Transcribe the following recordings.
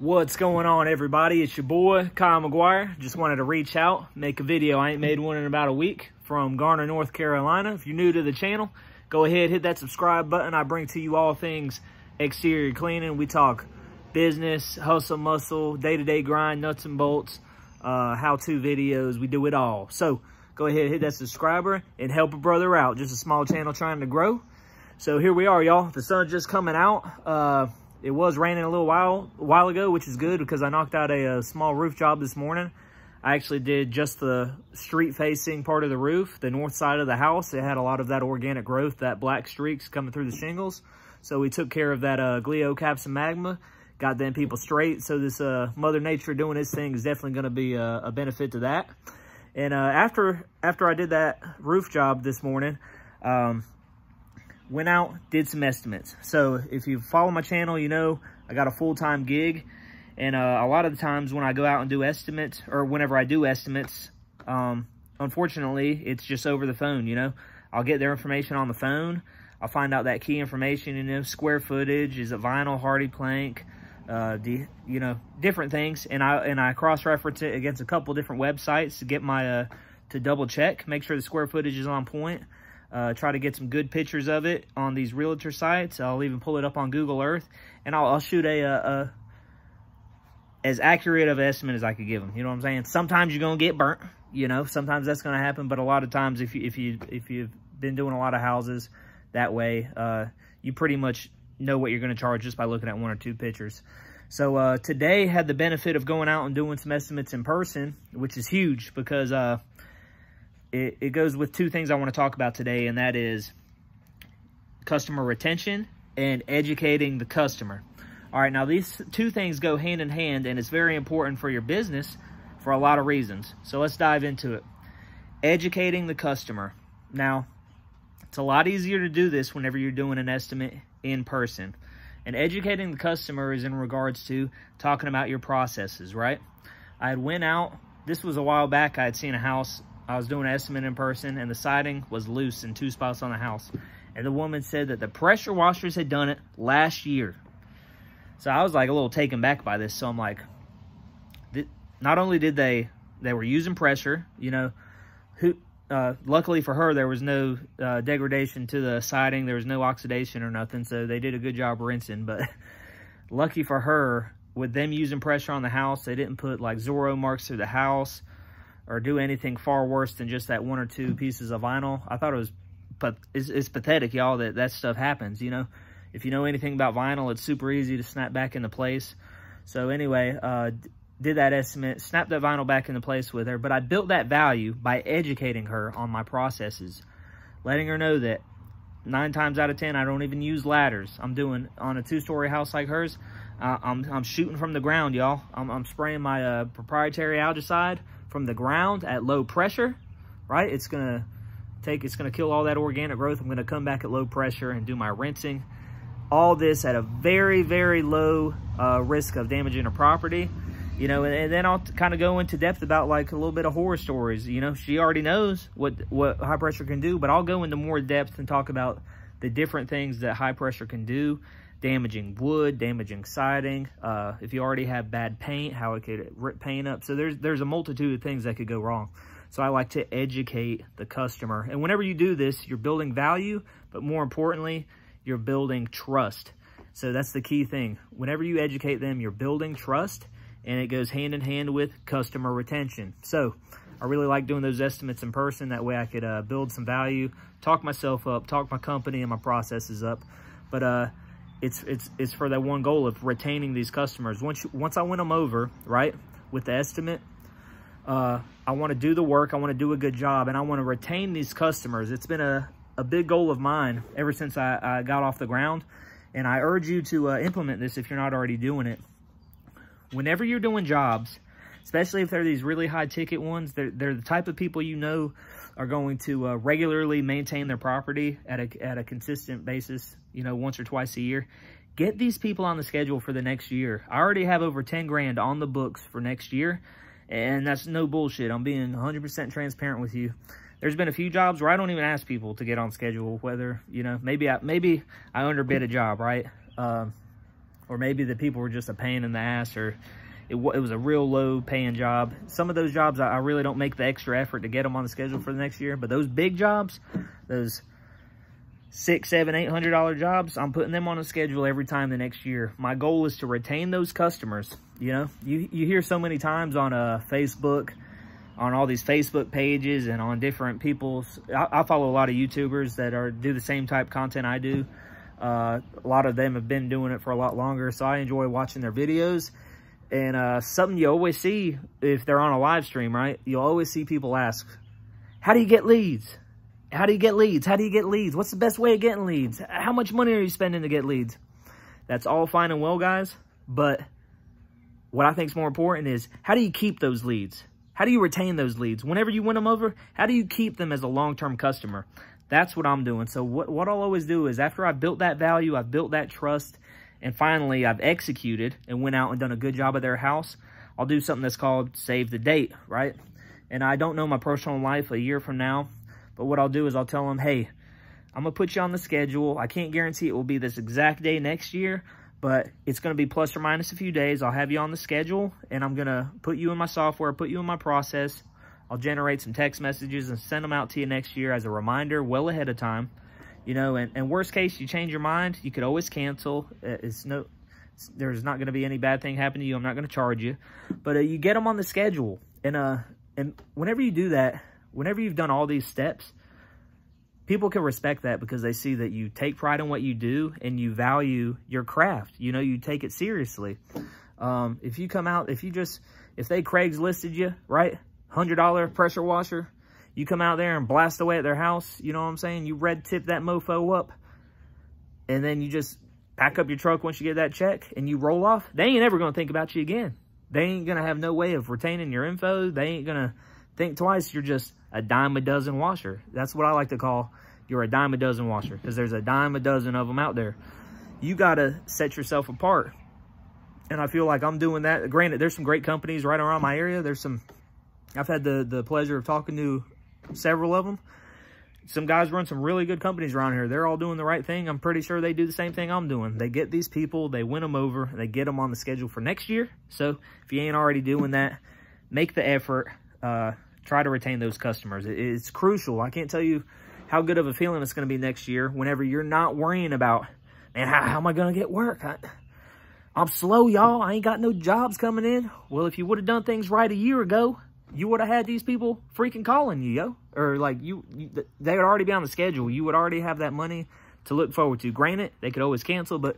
What's going on, everybody? It's your boy, Kyle McGuire. Just wanted to reach out, make a video. I ain't made one in about a week from Garner, North Carolina. If you're new to the channel, go ahead, hit that subscribe button. I bring to you all things exterior cleaning. We talk business, hustle, muscle, day-to-day grind, nuts and bolts, uh, how-to videos. We do it all. So go ahead, hit that subscriber and help a brother out. Just a small channel trying to grow. So here we are, y'all. The sun's just coming out. Uh, it was raining a little while a while ago, which is good because I knocked out a, a small roof job this morning. I actually did just the street facing part of the roof, the north side of the house. It had a lot of that organic growth, that black streaks coming through the shingles. So we took care of that uh, Gloeocapsa magma, got them people straight. So this uh, Mother Nature doing this thing is definitely going to be a, a, benefit to that. And uh, after after I did that roof job this morning, um, went out, did some estimates. So if you follow my channel, you know I got a full-time gig. And uh, a lot of the times when I go out and do estimates, or whenever I do estimates, um, unfortunately, it's just over the phone, you know. I'll get their information on the phone. I'll find out that key information, you know, square footage, is it vinyl, HardiePlank, uh, the, you know, different things. And I and I cross-reference it against a couple different websites to get my, uh, to double check, make sure the square footage is on point. Uh, try to get some good pictures of it on these realtor sites. I'll even pull it up on Google Earth, and I'll, I'll shoot a, a, a, as accurate of an estimate as I could give them. You know what I'm saying? Sometimes you're gonna get burnt. You know, sometimes that's gonna happen, but a lot of times, if you if you if you've been doing a lot of houses that way, uh, you pretty much know what you're gonna charge just by looking at one or two pictures. So uh, today had the benefit of going out and doing some estimates in person, which is huge because uh, it, it goes with two things I want to talk about today, and that is customer retention and educating the customer. All right, now these two things go hand in hand, and it's very important for your business for a lot of reasons. So let's dive into it. Educating the customer. Now, it's a lot easier to do this whenever you're doing an estimate in person. And educating the customer is in regards to talking about your processes, right? I had went out, this was a while back, I had seen a house I was doing an estimate in person and the siding was loose in two spots on the house. And the woman said that the pressure washers had done it last year. So I was like a little taken back by this. So I'm like, not only did they, they were using pressure, you know, who, uh, luckily for her, there was no uh, degradation to the siding. There was no oxidation or nothing. So they did a good job rinsing. But lucky for her, with them using pressure on the house, they didn't put like Zorro marks through the house or do anything far worse than just that one or two pieces of vinyl. I thought it was, but it's, it's pathetic, y'all, that that stuff happens, you know. If you know anything about vinyl, it's super easy to snap back into place. So anyway, uh, did that estimate, snapped that vinyl back into place with her, but I built that value by educating her on my processes, letting her know that nine times out of 10, I don't even use ladders. I'm doing, on a two-story house like hers, uh, I'm, I'm shooting from the ground, y'all. I'm, I'm spraying my uh, proprietary algicide from the ground at low pressure, right? It's gonna take, it's gonna kill all that organic growth. I'm gonna come back at low pressure and do my rinsing. All this at a very, very low uh, risk of damaging a property. You know, and, and then I'll kind of go into depth about like a little bit of horror stories. You know, she already knows what, what high pressure can do, but I'll go into more depth and talk about the different things that high pressure can do damaging wood, damaging siding. Uh, if you already have bad paint, how it could rip paint up. So there's there's a multitude of things that could go wrong. So I like to educate the customer. And whenever you do this, you're building value, but more importantly, you're building trust. So that's the key thing. Whenever you educate them, you're building trust and it goes hand in hand with customer retention. So I really like doing those estimates in person. That way I could uh, build some value, talk myself up, talk my company and my processes up. But uh, it's it's it's for that one goal of retaining these customers. Once you, once I win them over, right, with the estimate, uh, I want to do the work. I want to do a good job, and I want to retain these customers. It's been a a big goal of mine ever since I, I got off the ground, and I urge you to uh, implement this if you're not already doing it. Whenever you're doing jobs, especially if they're these really high ticket ones, they're they're the type of people you know are going to uh, regularly maintain their property at a, at a consistent basis, you know, once or twice a year. Get these people on the schedule for the next year. I already have over 10 grand on the books for next year, and that's no bullshit. I'm being 100% transparent with you. There's been a few jobs where I don't even ask people to get on schedule, whether, you know, maybe I, maybe I underbid a job, right? Um, or maybe the people were just a pain in the ass or it, it was a real low paying job. Some of those jobs, I, I really don't make the extra effort to get them on the schedule for the next year. But those big jobs, those six, seven, eight hundred dollar jobs, I'm putting them on a schedule every time the next year. My goal is to retain those customers. You know, you, you hear so many times on uh, Facebook, on all these Facebook pages and on different people's, I, I follow a lot of YouTubers that are do the same type content I do. Uh, a lot of them have been doing it for a lot longer, so I enjoy watching their videos. And uh, something you always see if they're on a live stream, right? You'll always see people ask, how do you get leads? How do you get leads? How do you get leads? What's the best way of getting leads? How much money are you spending to get leads? That's all fine and well, guys. But what I think is more important is how do you keep those leads? How do you retain those leads? Whenever you win them over, how do you keep them as a long-term customer? That's what I'm doing. So what, what I'll always do is after I've built that value, I've built that trust, and finally I've executed and went out and done a good job of their house, I'll do something that's called save the date, right? And I don't know my personal life a year from now, but what I'll do is I'll tell them, hey, I'm going to put you on the schedule. I can't guarantee it will be this exact day next year, but it's going to be plus or minus a few days. I'll have you on the schedule, and I'm going to put you in my software, put you in my process. I'll generate some text messages and send them out to you next year as a reminder well ahead of time. You know, and, and worst case, you change your mind, you could always cancel. Uh, it's no, there's not going to be any bad thing happen to you. I'm not going to charge you. But uh, you get them on the schedule. And, uh, and whenever you do that, whenever you've done all these steps, people can respect that because they see that you take pride in what you do and you value your craft. You know, you take it seriously. Um, if you come out, if you just, if they Craigslisted you, right? $100 pressure washer. You come out there and blast away at their house, you know what I'm saying? You red tip that mofo up, and then you just pack up your truck once you get that check, and you roll off. They ain't ever going to think about you again. They ain't going to have no way of retaining your info. They ain't going to think twice. You're just a dime a dozen washer. That's what I like to call you're a dime a dozen washer because there's a dime a dozen of them out there. You got to set yourself apart. And I feel like I'm doing that. Granted, there's some great companies right around my area. There's some I've had the, the pleasure of talking to several of them. Some guys run some really good companies around here. They're all doing the right thing. I'm pretty sure they do the same thing I'm doing. They get these people, they win them over, they get them on the schedule for next year. So if you ain't already doing that, make the effort. Uh, try to retain those customers. It, it's crucial. I can't tell you how good of a feeling it's going to be next year whenever you're not worrying about, man, how, how am I going to get work? I, I'm slow, y'all. I ain't got no jobs coming in. Well, if you would have done things right a year ago, you would have had these people freaking calling you, yo. Or like you, you, they would already be on the schedule. You would already have that money to look forward to. Granted, they could always cancel, but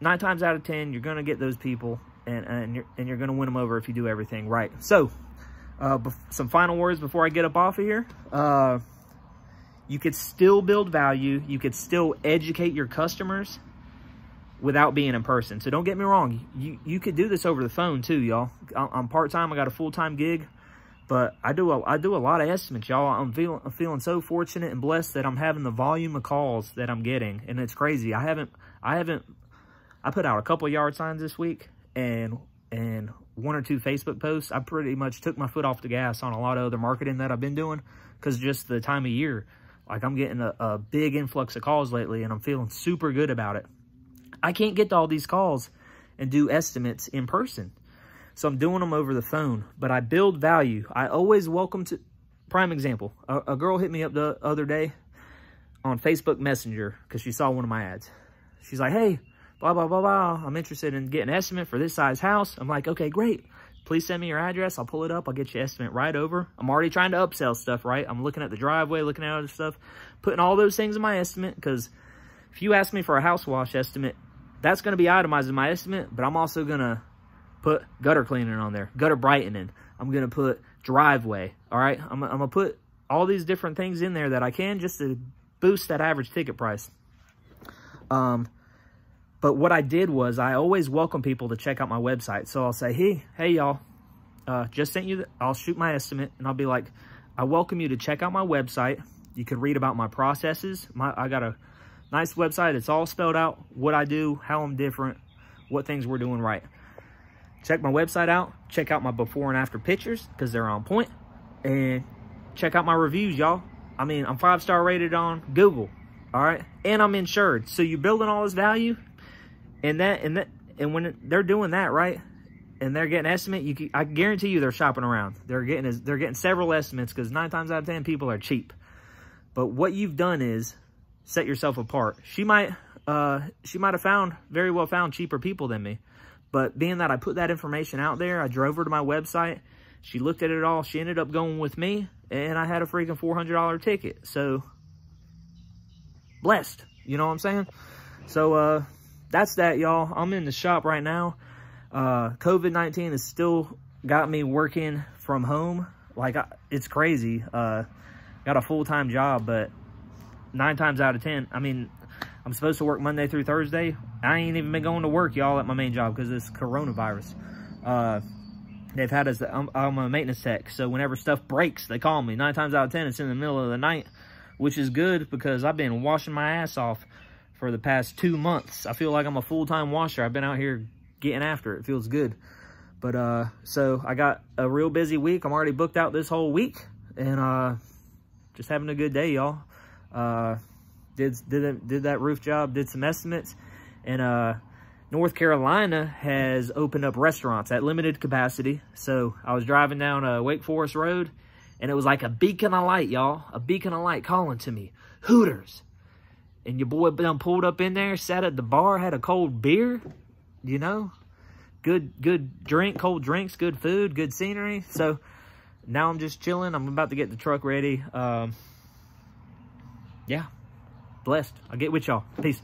nine times out of 10, you're going to get those people and, and you're, and you're going to win them over if you do everything right. So, uh, some final words before I get up off of here. Uh, you could still build value. You could still educate your customers without being in person. So don't get me wrong. You, you could do this over the phone too, y'all. I'm part-time. I got a full-time gig. But I do a, I do a lot of estimates, y'all. I'm feeling I'm feeling so fortunate and blessed that I'm having the volume of calls that I'm getting, and it's crazy. I haven't I haven't I put out a couple yard signs this week and and one or two Facebook posts. I pretty much took my foot off the gas on a lot of other marketing that I've been doing because just the time of year. Like I'm getting a, a big influx of calls lately, and I'm feeling super good about it. I can't get to all these calls and do estimates in person. So I'm doing them over the phone, but I build value. I always welcome to, prime example, a, a girl hit me up the other day on Facebook Messenger because she saw one of my ads. She's like, hey, blah, blah, blah, blah. I'm interested in getting an estimate for this size house. I'm like, okay, great. Please send me your address. I'll pull it up. I'll get you estimate right over. I'm already trying to upsell stuff, right? I'm looking at the driveway, looking at other stuff, putting all those things in my estimate because if you ask me for a house wash estimate, that's going to be itemized in my estimate, but I'm also going to put gutter cleaning on there, gutter brightening. I'm going to put driveway, all right? I'm, I'm going to put all these different things in there that I can just to boost that average ticket price. Um, but what I did was I always welcome people to check out my website. So I'll say, hey, hey, y'all, uh, just sent you, the, I'll shoot my estimate and I'll be like, I welcome you to check out my website. You can read about my processes. My, I got a nice website. It's all spelled out, what I do, how I'm different, what things we're doing right. Check my website out. Check out my before and after pictures because they're on point. And check out my reviews, y'all. I mean, I'm five-star rated on Google, all right? And I'm insured. So you're building all this value, and that and that And when they're doing that, right, and they're getting estimate, you can, I guarantee you they're shopping around. They're getting they're getting several estimates because nine times out of ten people are cheap. But what you've done is set yourself apart. She might uh, she might have found very well found cheaper people than me. But being that I put that information out there, I drove her to my website. She looked at it all. She ended up going with me, and I had a freaking $400 ticket. So, blessed. You know what I'm saying? So, uh, that's that, y'all. I'm in the shop right now. Uh, COVID-19 has still got me working from home. Like, I, it's crazy. Uh, got a full-time job, but nine times out of 10, I mean, I'm supposed to work Monday through Thursday. I ain't even been going to work, y'all, at my main job because this coronavirus. Uh, they've had us, I'm, I'm, a maintenance tech, so whenever stuff breaks, they call me. Nine times out of ten, it's in the middle of the night, which is good because I've been washing my ass off for the past two months. I feel like I'm a full-time washer. I've been out here getting after it. It feels good. But, uh, so I got a real busy week. I'm already booked out this whole week, and, uh, just having a good day, y'all. Uh, did did did that roof job, did some estimates, and uh, North Carolina has opened up restaurants at limited capacity. So I was driving down uh, Wake Forest Road, and it was like a beacon of light, y'all, a beacon of light calling to me, Hooters. And your boy done pulled up in there, sat at the bar, had a cold beer, you know, good good drink, cold drinks, good food, good scenery. So now I'm just chilling. I'm about to get the truck ready. Um, yeah blessed. I'll get with y'all. Peace.